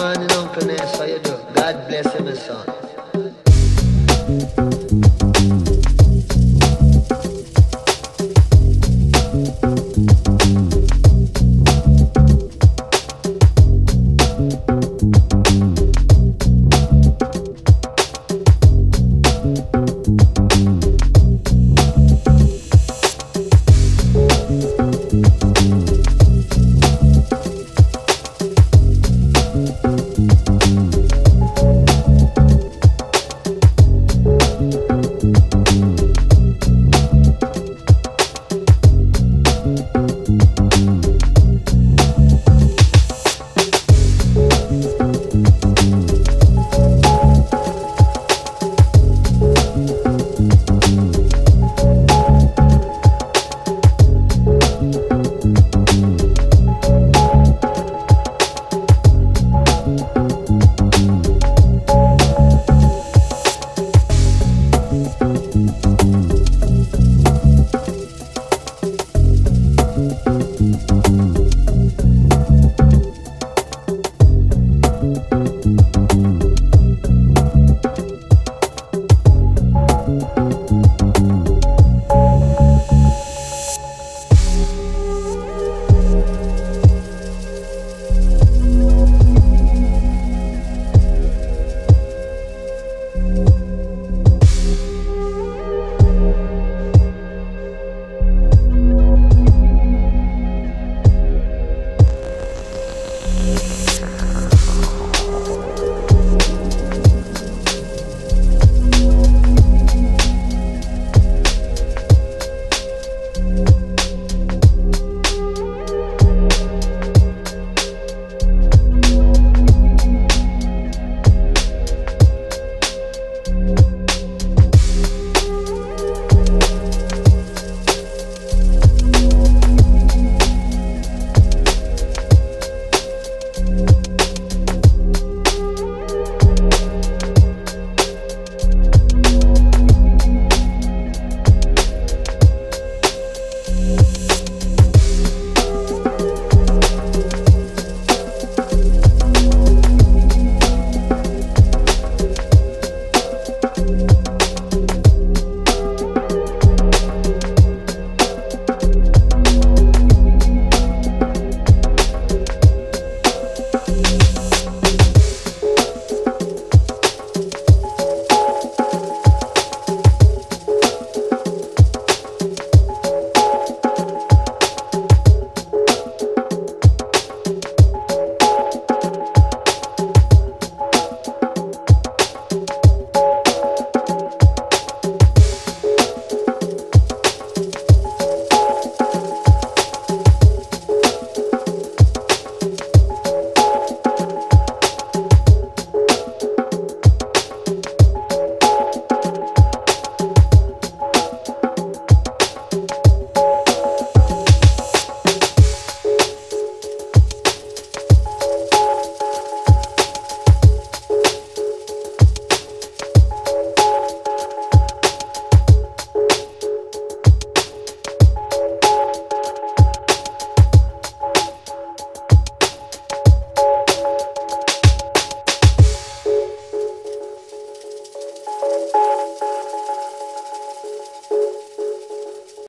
Uncle Ness, how you? God bless him, my son.